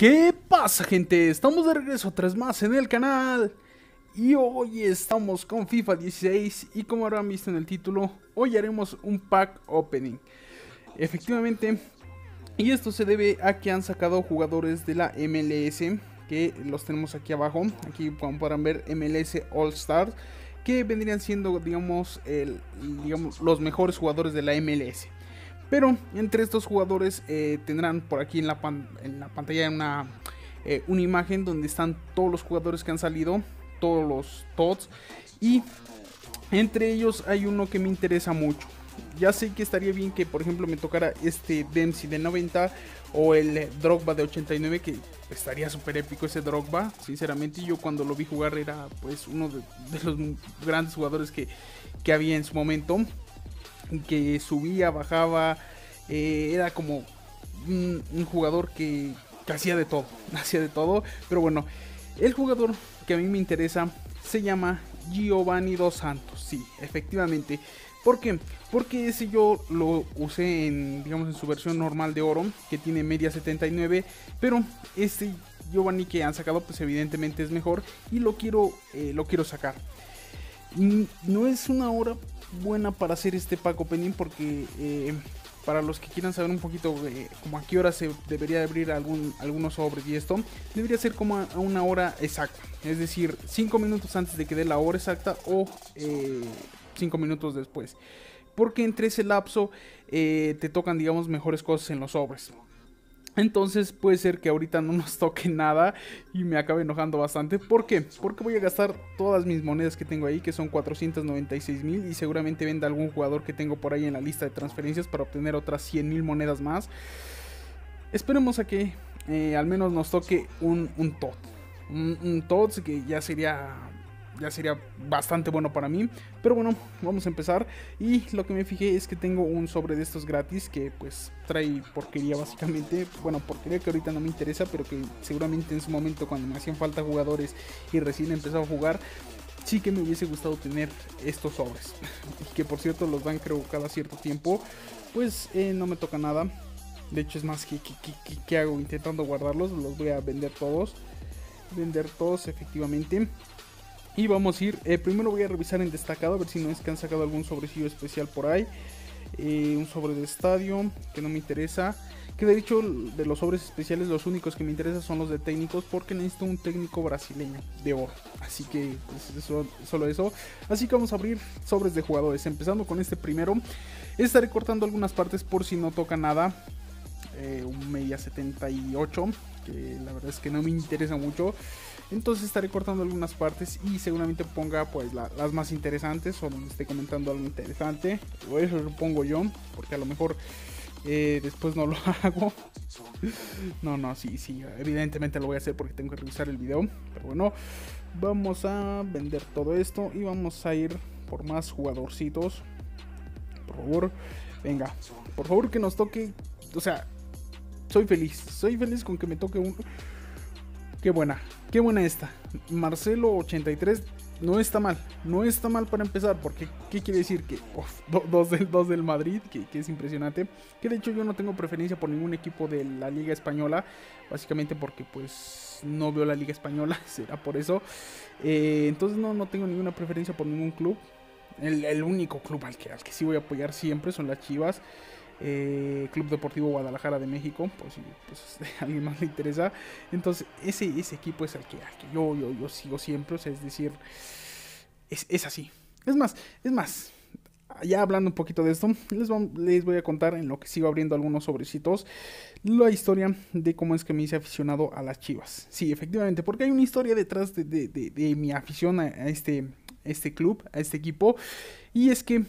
¿Qué pasa gente? Estamos de regreso vez más en el canal. Y hoy estamos con FIFA 16 Y como habrán visto en el título Hoy haremos un pack opening. Efectivamente Y esto se debe a que han sacado jugadores de la MLS Que los tenemos aquí abajo. Aquí como podrán ver MLS All Stars Que vendrían siendo digamos los mejores jugadores de la MLS pero entre estos jugadores eh, tendrán por aquí en la, en la pantalla una, eh, una imagen donde están todos los jugadores que han salido, todos los TOTS. Y entre ellos hay uno que me interesa mucho. Ya sé que estaría bien que por ejemplo me tocara este Dempsey de 90 o el Drogba de 89 que estaría súper épico ese Drogba. Sinceramente yo cuando lo vi jugar era pues uno de, los grandes jugadores que, que había en su momento que subía, bajaba, eh, era como un, jugador que, hacía de todo, hacía de todo, pero bueno, el jugador que a mí me interesa se llama Giovanni Dos Santos, sí, efectivamente. ¿Por qué? Porque ese yo lo usé en, digamos, en su versión normal de oro, que tiene media 79, pero este Giovanni que han sacado, pues evidentemente es mejor y lo quiero, eh, lo quiero sacar. No es una hora buena para hacer este pack opening porque eh, para los que quieran saber un poquito como a qué hora se debería abrir algún, algunos sobres y esto, debería ser como a, una hora exacta. Es decir, 5 minutos antes de que dé la hora exacta o 5 eh, minutos después. Porque entre ese lapso eh, te tocan, digamos, mejores cosas en los sobres. Entonces puede ser que ahorita no nos toque nada y me acabe enojando bastante. ¿Por qué? Porque voy a gastar todas mis monedas que tengo ahí, que son 496 mil, y seguramente venda algún jugador que tengo por ahí en la lista de transferencias para obtener otras 100 mil monedas más. Esperemos a que eh, al menos nos toque un, TOT. Un, TOTS que ya sería ya sería bastante bueno para mí. Pero bueno, vamos a empezar. Y lo que me fijé es que tengo un sobre de estos gratis que pues trae porquería básicamente. Bueno, porquería que ahorita no me interesa, pero que seguramente en su momento cuando me hacían falta jugadores y recién empezado a jugar, sí que me hubiese gustado tener estos sobres. Y que por cierto los dan creo cada cierto tiempo. Pues eh, no me toca nada. De hecho es más que, que hago intentando guardarlos. Los voy a vender todos. Vender todos efectivamente. Y vamos a ir, eh, primero voy a revisar en destacado a ver si no es que han sacado algún sobrecillo especial por ahí. Eh, un sobre de estadio que no me interesa. Que de hecho de los sobres especiales los únicos que me interesan son los de técnicos porque necesito un técnico brasileño de oro. Así que pues, solo eso. Así que vamos a abrir sobres de jugadores. Empezando con este primero. Estaré cortando algunas partes por si no toca nada. Eh, un media 78 que la verdad es que no me interesa mucho. Entonces estaré cortando algunas partes y seguramente ponga pues las más interesantes o donde esté comentando algo interesante. Eso lo pongo yo, porque a lo mejor eh, después no lo hago. no, no, sí, sí, evidentemente lo voy a hacer porque tengo que revisar el video. Pero bueno, vamos a vender todo esto y vamos a ir por más jugadorcitos. Por favor, venga, por favor que nos toque, o sea, soy feliz, soy feliz con que me toque un Qué buena, qué buena esta. Marcelo 83 no está mal, no está mal para empezar, porque ¿qué quiere decir? Que dos, del, dos del Madrid, que, es impresionante. Que de hecho yo no tengo preferencia por ningún equipo de la Liga Española, básicamente porque pues no veo la Liga Española, será por eso. Eh, entonces no, no tengo ninguna preferencia por ningún club. El, único club al que, al que sí voy a apoyar siempre son las Chivas. Eh, Club Deportivo Guadalajara de México, por si pues, a alguien más le interesa. Entonces, ese, ese equipo es el que, yo, yo, yo, sigo siempre, es decir, es, así. Es más, es más, ya hablando un poquito de esto, les, les, voy a contar en lo que sigo abriendo algunos sobrecitos la historia de cómo es que me hice aficionado a las chivas. Sí, efectivamente, porque hay una historia detrás de, mi afición a, este, este club, a este equipo, y es que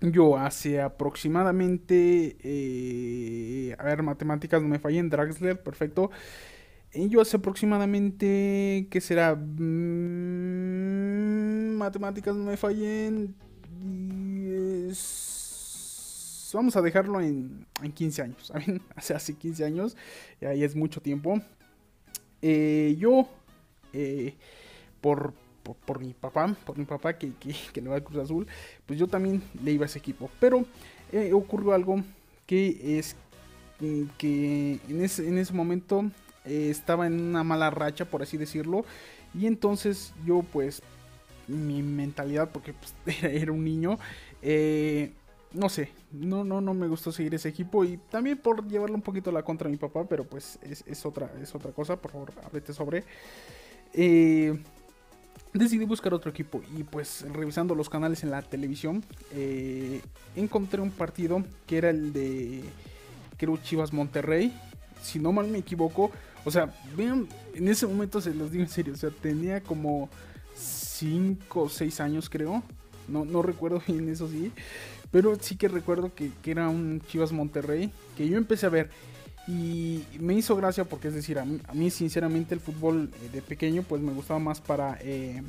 yo hace aproximadamente, eh, a ver, matemáticas no me fallé en Draxler, perfecto. Yo hace aproximadamente, ¿qué será? Mm, matemáticas no me fallen. Vamos a dejarlo en, en 15 años, ¿saben? Hace, hace 15 años, ahí es mucho tiempo. Eh, yo, eh, por por, mi papá, por mi papá que, que, que, le va al Cruz Azul, pues yo también le iba a ese equipo. Pero eh, ocurrió algo que es mm, que en ese, en ese momento eh, estaba en una mala racha, por así decirlo. Y entonces yo pues mi mentalidad, porque pues, era, un niño, eh, no sé, no, no, no me gustó seguir ese equipo y también por llevarle un poquito la contra a mi papá, pero pues es, otra, es otra cosa, por favor, ábrete sobre. Eh, decidí buscar otro equipo y pues revisando los canales en la televisión eh, encontré un partido que era el de creo Chivas Monterrey si no mal me equivoco. O sea vean en ese momento se los digo en serio o sea tenía como 5 o 6 años creo. No, no recuerdo bien eso sí pero sí que recuerdo que, que era un Chivas Monterrey que yo empecé a ver y me hizo gracia porque es decir, a mí, sinceramente el fútbol de pequeño pues me gustaba más para, eh,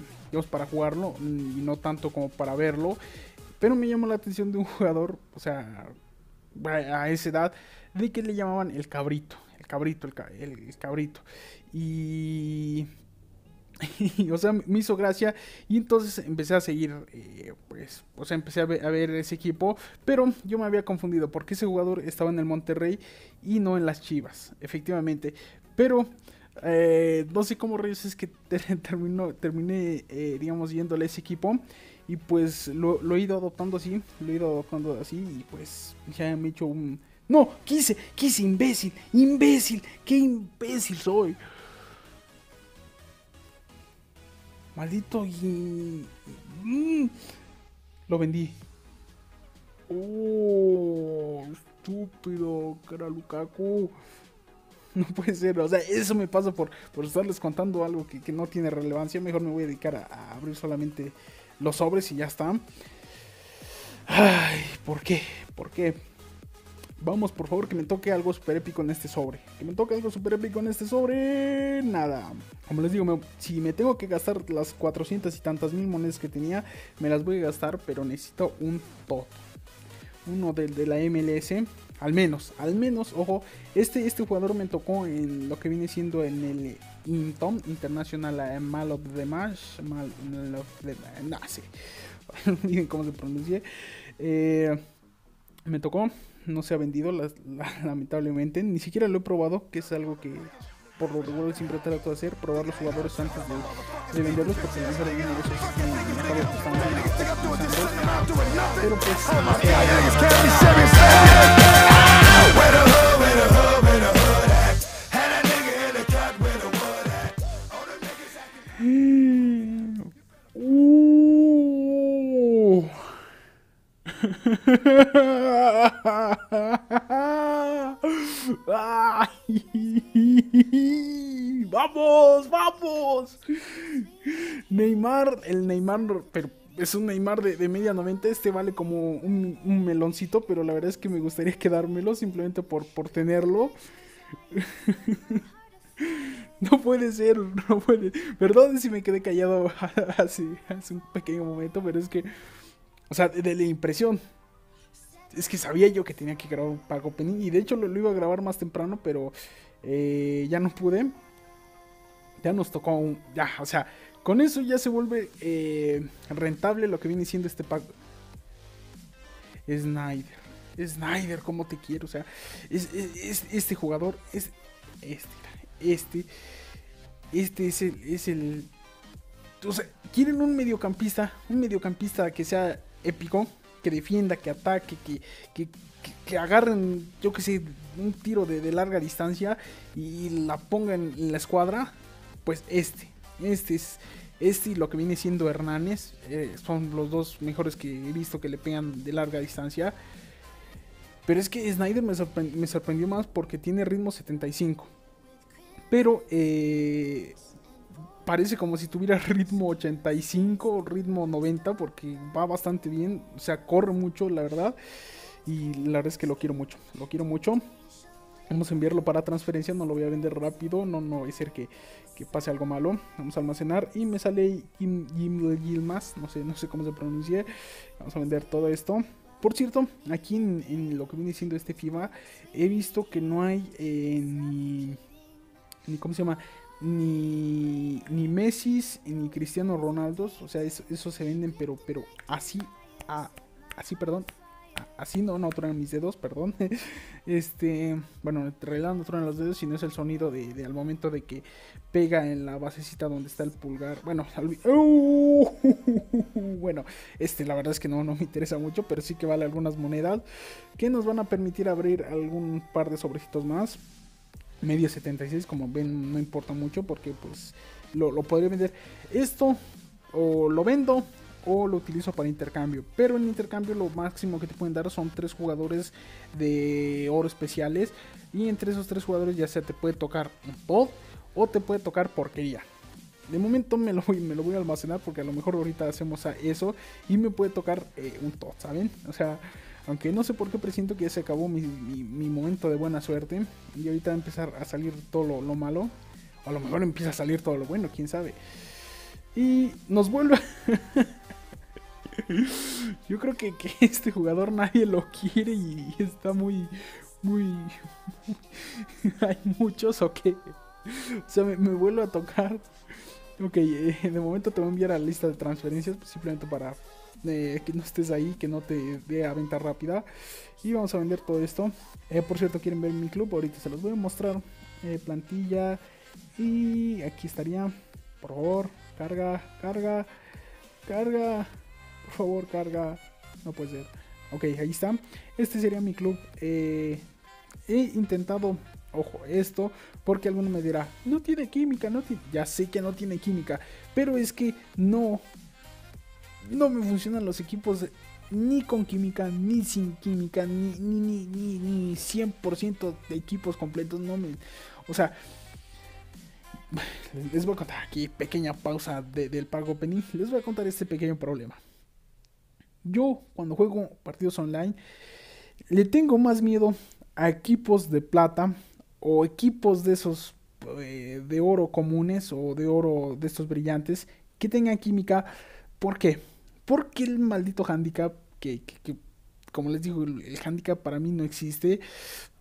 para jugarlo y no tanto como para verlo. Pero me llamó la atención de un jugador, o sea, a esa edad, de que le llamaban el cabrito, el cabrito, el, el cabrito. Y o sea, me hizo gracia. Y entonces empecé a seguir, eh, pues, o sea, empecé a ver, ese equipo, pero yo me había confundido porque ese jugador estaba en el Monterrey y no en las Chivas, efectivamente, pero eh, no sé cómo reyes es que terminó, terminé, eh, digamos, yéndole a ese equipo. Y pues lo, lo, he ido adoptando así, lo he ido adoptando así y pues ya me he hecho un... No, quise, quise, imbécil, imbécil, qué imbécil soy. Maldito y... Mm, lo vendí. Oh, estúpido, cara Lukaku. No puede ser, o sea, eso me pasa por, por estarles contando algo que, no tiene relevancia. Mejor me voy a dedicar a, abrir solamente los sobres y ya está. Ay, ¿por qué? ¿Por qué? Vamos, por favor, que me toque algo super épico en este sobre. Que me toque algo super épico en este sobre. Nada. Como les digo, si me tengo que gastar las 400 y tantas mil monedas que tenía, me las voy a gastar, pero necesito un tot. Uno de, la MLS. Al menos, al menos, ojo, este, este jugador me tocó en lo que viene siendo en el Intom International Mal of the Match. Mal of the No, sí. Miren cómo se pronuncia. Eh, me tocó no se ha vendido, lamentablemente. Ni siquiera lo he probado, que es algo que por lo regular siempre trato de hacer, probar los jugadores antes de, de venderlos, porque esos Pero pues... ¡Vamos! ¡Vamos! Neymar, el Neymar, pero es un Neymar de, media 90. Este vale como un, meloncito, pero la verdad es que me gustaría quedármelo simplemente por, por tenerlo. No puede ser, no puede. Perdón si me quedé callado hace, hace un pequeño momento, pero es que, o sea, de la impresión, es que sabía yo que tenía que grabar un pack opening. Y de hecho lo, iba a grabar más temprano, pero eh, ya no pude. Ya nos tocó un. Ya, o sea, con eso ya se vuelve eh, rentable lo que viene siendo este pack. Snyder. Snyder, como te quiero. O sea, es, este jugador es. Este, este. Este es el. Es el o sea, quieren un mediocampista. Un mediocampista que sea épico que defienda, que ataque, que, que, agarren, yo que sé, un tiro de, larga distancia y la pongan en la escuadra, pues este, este es, este y lo que viene siendo Hernández, eh, son los dos mejores que he visto que le pegan de larga distancia. Pero es que Snyder me, me sorprendió más porque tiene ritmo 75. Pero eh, parece como si tuviera ritmo 85, ritmo 90, porque va bastante bien, o sea, corre mucho, la verdad. Y la verdad es que lo quiero mucho, lo quiero mucho. Vamos a enviarlo para transferencia, no lo voy a vender rápido, no, no va a ser que, pase algo malo. Vamos a almacenar y me sale Gilmas, no sé, no sé cómo se pronuncie. Vamos a vender todo esto. Por cierto, aquí en, lo que viene siendo este FIBA, he visto que no hay eh, ni, ni, ¿cómo se llama? Ni, ni Messi ni Cristiano Ronaldo. O sea, eso, se venden, pero, pero así, así, perdón, así no, no truenan mis dedos, perdón. Este, bueno, en realidad no truenan los dedos, sino es el sonido de, al momento de que pega en la basecita donde está el pulgar. Bueno, ¡Uh! bueno, este la verdad es que no, no me interesa mucho, pero sí que vale algunas monedas que nos van a permitir abrir algún par de sobrecitos más. Medio 76, como ven, no importa mucho porque pues lo, lo podría vender. Esto o lo vendo o lo utilizo para intercambio. Pero en intercambio lo máximo que te pueden dar son tres jugadores de oro especiales. Y entre esos tres jugadores ya sea te puede tocar un Todd o te puede tocar porquería. De momento me lo, voy, me lo voy a almacenar porque a lo mejor ahorita hacemos eso y me puede tocar eh, un Todd, ¿saben? O sea, aunque no sé por qué presiento que ya se acabó mi, momento de buena suerte y ahorita va a empezar a salir todo lo, lo malo. A lo mejor empieza a salir todo lo bueno, quién sabe. Y nos vuelve... Yo creo que, este jugador nadie lo quiere y está muy, muy... Hay muchos o qué. O sea, me, vuelvo a tocar. Ok, eh, de momento te voy a enviar la lista de transferencias simplemente para eh, que no estés ahí, que no te dé a venta rápida. Y vamos a vender todo esto. Eh, por cierto, quieren ver mi club, ahorita se los voy a mostrar. plantilla. Y aquí estaría. Por favor, carga, carga, carga. Por favor, carga. No puede ser. Ok, ahí está. Este sería mi club. Eh, he intentado, ojo, esto, porque alguno me dirá, no tiene química, no tiene... Ya sé que no tiene química, pero es que no... No me funcionan los equipos ni con química, ni sin química, ni, ni, ni, ni, 100% de equipos completos. No me... O sea, les voy a contar aquí, pequeña pausa del pago Penny. Les voy a contar este pequeño problema. Yo, cuando juego partidos online, le tengo más miedo a equipos de plata o equipos de esos eh, de oro comunes o de oro de estos brillantes que tengan química. ¿Por qué? Porque el maldito handicap que, que como les digo, el, handicap para mí no existe.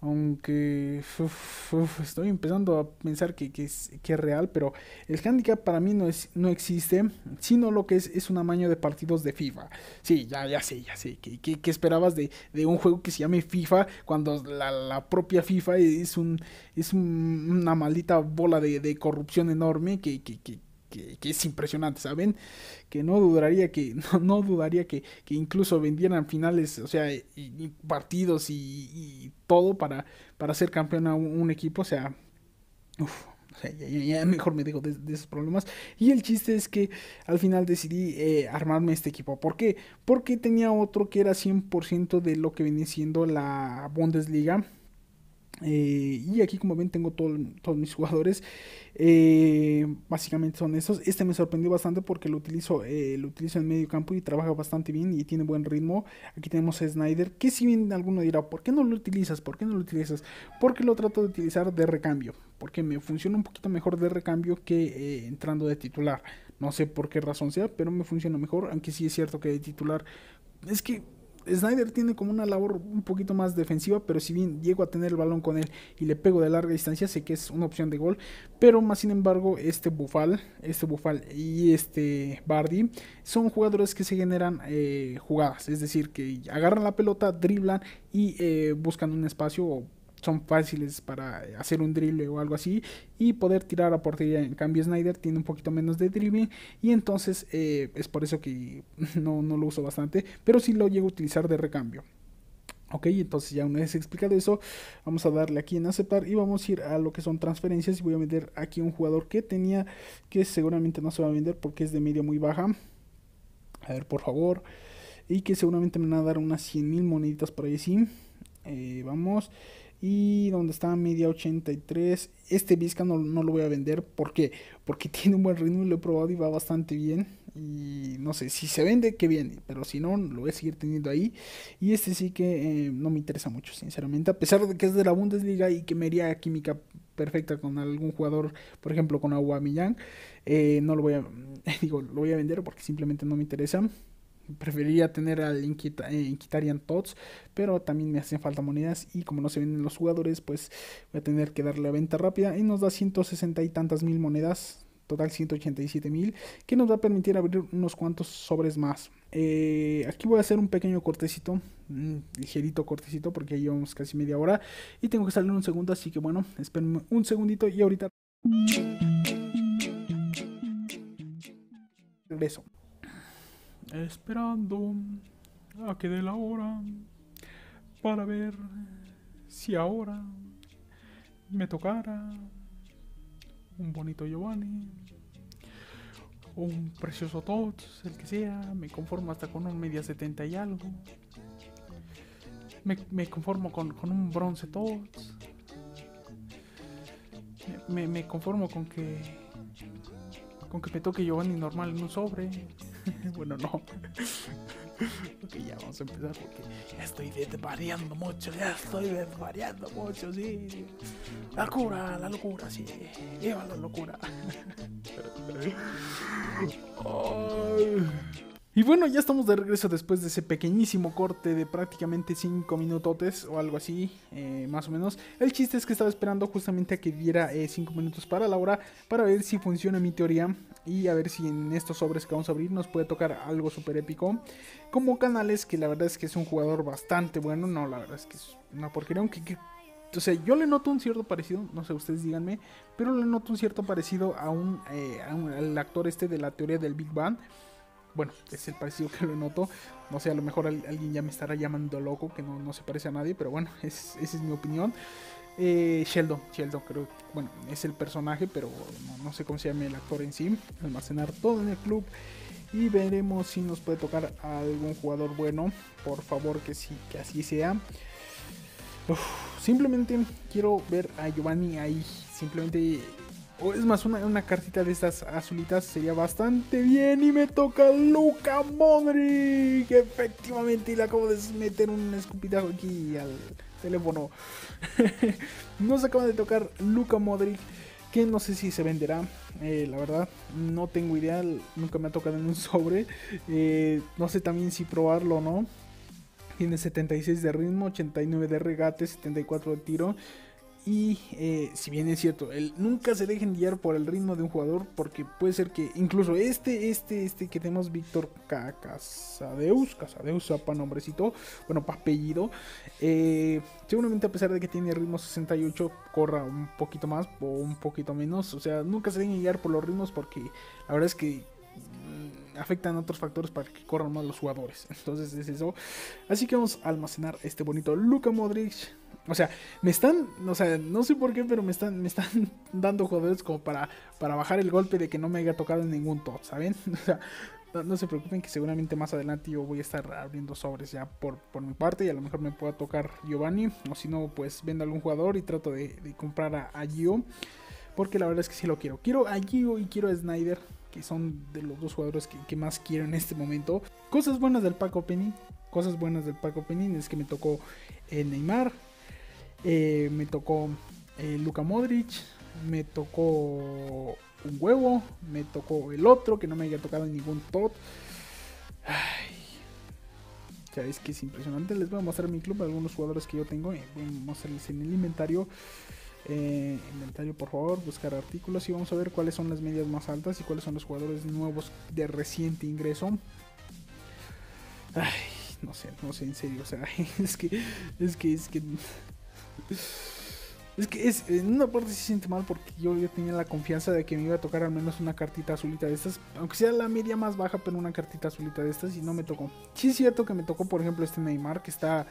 Aunque estoy empezando a pensar que, es, que, es, real, pero el handicap para mí no, es, no existe, sino lo que es es un amaño de partidos de FIFA. Sí, ya, ya sé, ya sé. ¿Qué, qué, esperabas de, de, un juego que se llame FIFA cuando la, la propia FIFA es, un, es una maldita bola de, de corrupción enorme que, que, que que, es impresionante, ¿saben? Que no dudaría que, no, dudaría que, incluso vendieran finales, o sea, y, partidos y, todo para, para ser campeón a un, equipo, o sea, uff, ya, mejor me dejo de, esos problemas. Y el chiste es que al final decidí eh, armarme este equipo. ¿Por qué? Porque tenía otro que era 100% de lo que venía siendo la Bundesliga. Eh, y aquí como ven tengo todos mis jugadores. Eh, básicamente son esos. Este me sorprendió bastante porque lo utilizo, eh, lo utilizo en medio campo y trabaja bastante bien y tiene buen ritmo. Aquí tenemos a Snyder. Que si bien alguno dirá, ¿por qué no lo utilizas? ¿Por qué no lo utilizas? Porque lo trato de utilizar de recambio. Porque me funciona un poquito mejor de recambio que entrando de titular. No sé por qué razón sea, pero me funciona mejor. Aunque sí es cierto que de titular. Es que Snyder tiene como una labor un poquito más defensiva, pero si bien llego a tener el balón con él y le pego de larga distancia, sé que es una opción de gol. Pero más sin embargo, este Bufal, este Bufal y este Bardi son jugadores que se generan eh, jugadas, es decir, que agarran la pelota, driblan y eh, buscan un espacio o son fáciles para hacer un drible o algo así y poder tirar a portería. En cambio, Snyder tiene un poquito menos de dribbling y entonces eh, es por eso que no, lo uso bastante, pero sí lo llego a utilizar de recambio. Ok, entonces ya una vez explicado eso, vamos a darle aquí en aceptar y vamos a ir a lo que son transferencias y voy a vender aquí un jugador que tenía que seguramente no se va a vender porque es de media muy baja. A ver, por favor. Y que seguramente me van a dar unas 100 mil moneditas por ahí, sí. Eh, vamos. Y donde está media 83. Este Vizca no, no, lo voy a vender. ¿Por qué? Porque tiene un buen ritmo y lo he probado y va bastante bien. Y no sé, si se vende, qué bien. Pero si no, lo voy a seguir teniendo ahí. Y este sí que eh, no me interesa mucho, sinceramente. A pesar de que es de la Bundesliga y que me haría química perfecta con algún jugador, por ejemplo con Aubameyang, eh, no lo voy a, digo, lo voy a vender porque simplemente no me interesa preferiría tener al Inquitarian eh, Tots, pero también me hacen falta monedas y como no se venden los jugadores, pues voy a tener que darle a venta rápida y nos da 160 y tantas mil monedas. total 187 mil, que nos va a permitir abrir unos cuantos sobres más. Eh, aquí voy a hacer un pequeño cortecito, un ligerito cortecito, porque llevamos casi media hora y tengo que salir un segundo, así que bueno, espérenme un segundito y ahorita regreso. Esperando a que dé la hora para ver si ahora me tocara un bonito Giovanni, un precioso Tots, el que sea, me conformo hasta con un media 70 y algo. Me, conformo con, un bronce Tots. Me, me conformo con que con que me toque Giovanni normal en un sobre. bueno, no. ya vamos a empezar porque ya estoy desvariando mucho, ya estoy desvariando mucho, sí. La locura, la locura, sí. Lleva la locura. Y bueno, ya estamos de regreso después de ese pequeñísimo corte de prácticamente 5 minutotes o algo así, eh, más o menos. El chiste es que estaba esperando justamente a que diera 5 eh, minutos para la hora para ver si funciona mi teoría y a ver si en estos sobres que vamos a abrir nos puede tocar algo súper épico. Como Canales, que la verdad es que es un jugador bastante bueno, no, la verdad es que es una porquería, aunque... o sea, yo le noto un cierto parecido, no sé, ustedes díganme, pero le noto un cierto parecido a un, eh, al actor este de la teoría del Big Bang bueno, es el parecido que lo noto. No sé, a lo mejor alguien ya me estará llamando loco, que no, se parece a nadie, pero bueno, esa es mi opinión. Eh, Sheldon, Sheldon creo bueno, es el personaje, pero no, sé cómo se llama el actor en sí. Almacenar todo en el club y veremos si nos puede tocar a algún jugador bueno. Por favor, que sí, que así sea. simplemente quiero ver a Giovanni ahí. Simplemente o es más, una, cartita de estas azulitas sería bastante bien. Y me toca Luca Modric. Efectivamente, y le acabo de meter un escupitajo aquí al teléfono. Nos acaba de tocar Luca Modric. Que no sé si se venderá. Eh, la verdad, no tengo idea. Nunca me ha tocado en un sobre. Eh, no sé también si probarlo o no. Tiene 76 de ritmo, 89 de regate, 74 de tiro. Y eh, si bien es cierto, él nunca se dejen guiar por el ritmo de un jugador, porque puede ser que incluso este, este, este que tenemos, Víctor Casadeus, Casadeus, para nombrecito, bueno, para apellido, eh, seguramente a pesar de que tiene ritmo 68, corra un poquito más o un poquito menos. O sea, nunca se dejen guiar por los ritmos, porque la verdad es que mm, afectan otros factores para que corran más los jugadores. Entonces es eso. Así que vamos a almacenar este bonito Luka Modric o sea, me están, o sea, no sé por qué, pero me están, me están dando jugadores como para, para bajar el golpe de que no me haya tocado en ningún top, ¿saben? O sea, no, se preocupen que seguramente más adelante yo voy a estar abriendo sobres ya por, por mi parte y a lo mejor me pueda tocar Giovanni o si no pues vendo algún jugador y trato de, comprar a, Gio porque la verdad es que sí lo quiero. Quiero a Gio y quiero a Snyder que son de los dos jugadores que, que más quiero en este momento. Cosas buenas del pack opening, cosas buenas del pack opening es que me tocó el Neymar, eh, me tocó eh, Luka Modric, me tocó un huevo, me tocó el otro que no me había tocado ningún tot. Ya es que es impresionante. Les voy a mostrar mi club, algunos jugadores que yo tengo. Eh, voy a mostrarles en el inventario. inventario, por favor, buscar artículos y vamos a ver cuáles son las medias más altas y cuáles son los jugadores nuevos de reciente ingreso. Ay, no sé, no sé, en serio, o sea, es que, es que, es que es que es, en una parte se siente mal porque yo ya tenía la confianza de que me iba a tocar al menos una cartita azulita de estas. Aunque sea la media más baja, pero una cartita azulita de estas y no me tocó. Sí es cierto que me tocó, por ejemplo, este Neymar que está...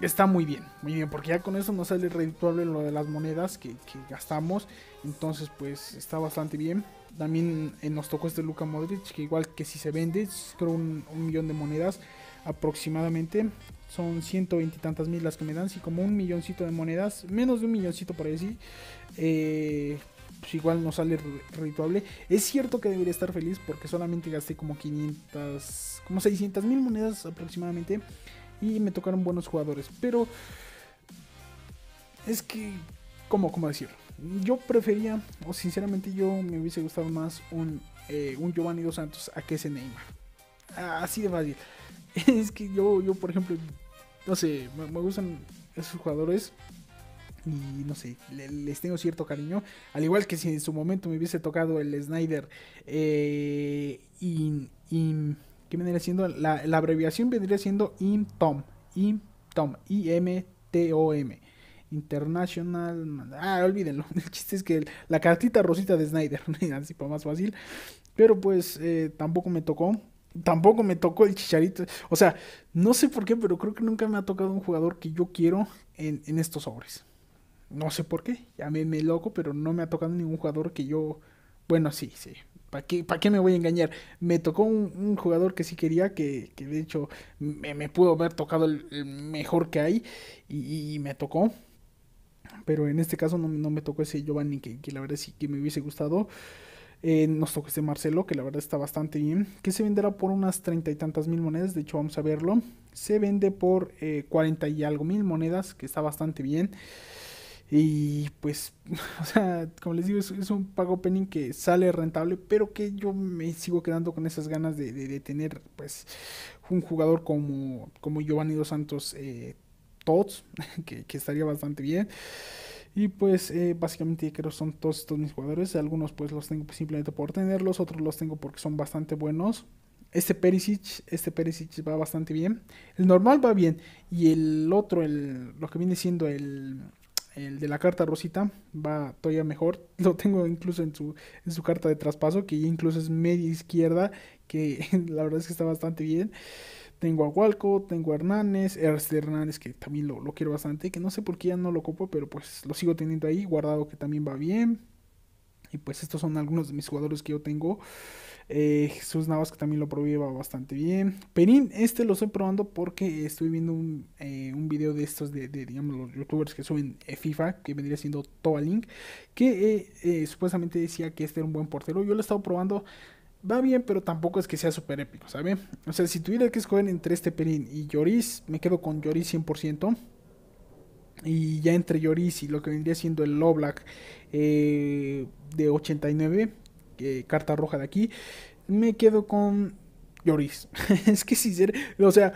Está muy bien, muy bien, porque ya con eso nos sale redituable lo de las monedas que, gastamos. Entonces, pues está bastante bien. También eh, nos tocó este Luka Modric, que igual que si se vende, creo un, un millón de monedas aproximadamente son 120 y tantas mil las que me dan, si como un milloncito de monedas, menos de un milloncito por ahí eh, pues igual no sale redituable. Es cierto que debería estar feliz porque solamente gasté como 500, como 600 mil monedas aproximadamente y me tocaron buenos jugadores, pero es que, ¿cómo, cómo decirlo? Yo prefería, o sinceramente yo me hubiese gustado más un, eh, un Giovanni Dos Santos a que ese Neymar. Así de fácil. Es que yo, yo por ejemplo, no sé, me, gustan esos jugadores. y no sé, les tengo cierto cariño. Al igual que si en su momento me hubiese tocado el Snyder eh, y, ¿qué vendría siendo? La, la, abreviación vendría siendo IMTOM, IMTOM, I-M-T-O-M. International, ah, olvídenlo. El chiste es que la cartita rosita de Snyder, así para más fácil. Pero pues eh, tampoco me tocó. Tampoco me tocó el chicharito. O sea, no sé por qué, pero creo que nunca me ha tocado un jugador que yo quiero en, en estos sobres. No sé por qué, ya me, loco, pero no me ha tocado ningún jugador que yo... Bueno, sí, sí. ¿Para qué, ¿Para qué me voy a engañar? Me tocó un, jugador que sí quería, que, que de hecho me, pudo haber tocado el, mejor que hay y, me tocó. Pero en este caso no, me tocó ese Giovanni, que, que, la verdad sí que me hubiese gustado. Eh, nos tocó este Marcelo, que la verdad está bastante bien. Que se venderá por unas treinta y tantas mil monedas. De hecho, vamos a verlo. Se vende por eh, cuarenta y algo mil monedas, que está bastante bien. Y pues, o sea, como les digo, es, un pago penning que sale rentable, pero que yo me sigo quedando con esas ganas de, de, tener, pues, un jugador como, como Giovanni Dos Santos eh, Tots, que, que, estaría bastante bien. Y pues, eh, básicamente creo son todos estos mis jugadores. Algunos pues los tengo simplemente por tenerlos, otros los tengo porque son bastante buenos. Este Perisic, este Perisic va bastante bien. El normal va bien. Y el otro, el, lo que viene siendo el el de la carta rosita va todavía mejor. Lo tengo incluso en su, en su carta de traspaso, que incluso es media izquierda, que la verdad es que está bastante bien. Tengo a Walco, tengo a Hernández, este Hernández que también lo, lo, quiero bastante, que no sé por qué ya no lo copo, pero pues lo sigo teniendo ahí, guardado que también va bien. Y pues estos son algunos de mis jugadores que yo tengo. Eh, Jesús Navas, que también lo probé, va bastante bien. Perín, este lo estoy probando porque estoy viendo un, eh, un video de estos de, digamos, los youtubers que suben eh, FIFA, que vendría siendo Toalink, que eh, supuestamente decía que este era un buen portero. Yo lo he estado probando. Va bien, pero tampoco es que sea súper épico, ¿sabe? O sea, si tuviera que escoger entre este Perín y Lloris, me quedo con Lloris 100%. Y ya entre Lloris y lo que vendría siendo el Low de 89, carta roja de aquí, me quedo con Lloris. es que si o sea,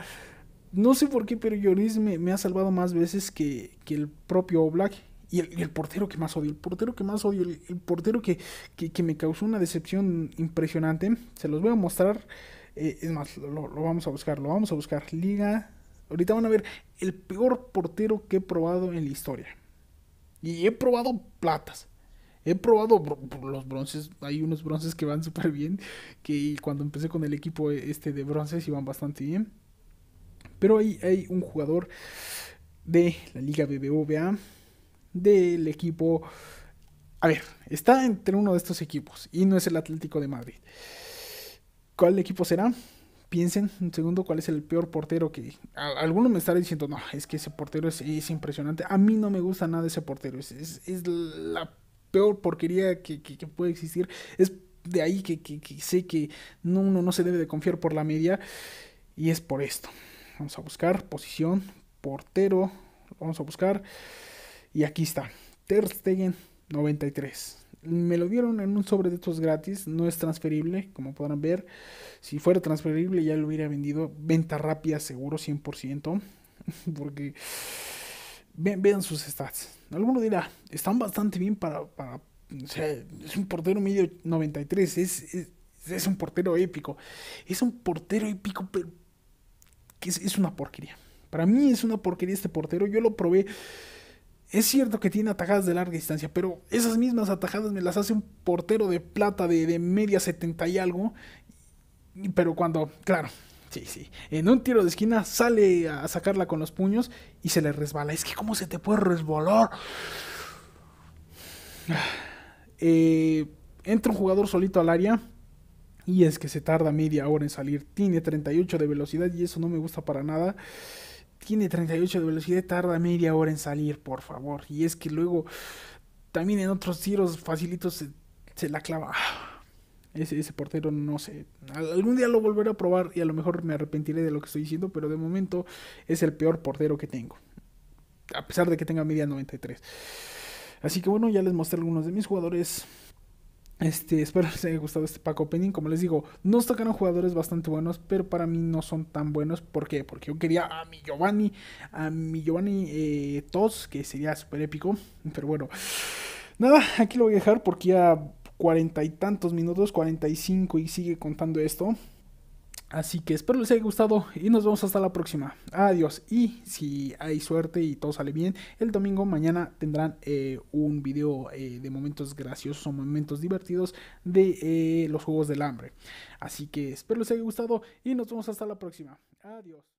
no sé por qué, pero Lloris me, ha salvado más veces que, el propio Black. Y el, portero que más odio, el portero que más odio, el, portero que, me causó una decepción impresionante. Se los voy a mostrar. Eh, es más, lo, lo, vamos a buscar, lo vamos a buscar. Liga. Ahorita van a ver el peor portero que he probado en la historia. Y he probado platas. He probado los bronces, hay unos bronces que van súper bien, que cuando empecé con el equipo este de bronces iban bastante bien. Pero hay, hay un jugador de la Liga BBVA, del equipo... A ver, está entre uno de estos equipos y no es el Atlético de Madrid. ¿Cuál equipo será? Piensen un segundo cuál es el peor portero que... Algunos me estarán diciendo, no, es que ese portero es, impresionante. A mí no me gusta nada ese portero. Es, la peor porquería que, puede existir. Es de ahí que, sé que no, uno no se debe de confiar por la media. Y es por esto. Vamos a buscar posición, portero. Vamos a buscar. Y aquí está. Ter Stegen 93. Me lo dieron en un sobre de estos gratis. No es transferible, como podrán ver. Si fuera transferible ya lo hubiera vendido. Venta rápida, seguro, 100%. Porque vean sus stats. Alguno dirá, están bastante bien para, para o sea, es un portero medio 93, es, es, es, un portero épico. Es un portero épico, pero que es, es, una porquería. Para mí es una porquería este portero. Yo lo probé. Es cierto que tiene atajadas de larga distancia, pero esas mismas atajadas me las hace un portero de plata de, de media 70 y algo. Pero cuando, claro, Sí, sí. En un tiro de esquina sale a sacarla con los puños y se le resbala. Es que, ¿cómo se te puede resbalar? Eh, entra un jugador solito al área. Y es que se tarda media hora en salir. Tiene 38 de velocidad y eso no me gusta para nada. Tiene 38 de velocidad, tarda media hora en salir, por favor. Y es que luego también en otros tiros facilitos se, la clava. Ese, ese portero no sé. Algún día lo volveré a probar y a lo mejor me arrepentiré de lo que estoy diciendo, pero de momento es el peor portero que tengo. A pesar de que tenga media 93. Así que bueno, ya les mostré algunos de mis jugadores. Este, espero les haya gustado este pack opening. Como les digo, nos tocaron jugadores bastante buenos, pero para mí no son tan buenos. ¿Por qué? Porque yo quería a mi Giovanni, a mi Giovanni eh, Tos, que sería súper épico. Pero bueno, nada, aquí lo voy a dejar porque ya cuarenta y tantos minutos, 45 y sigue contando esto. Así que espero les haya gustado y nos vemos hasta la próxima. Adiós. Y si hay suerte y todo sale bien, el domingo mañana tendrán eh, un video eh, de momentos graciosos o momentos divertidos de eh, los Juegos del Hambre. Así que espero les haya gustado y nos vemos hasta la próxima. Adiós.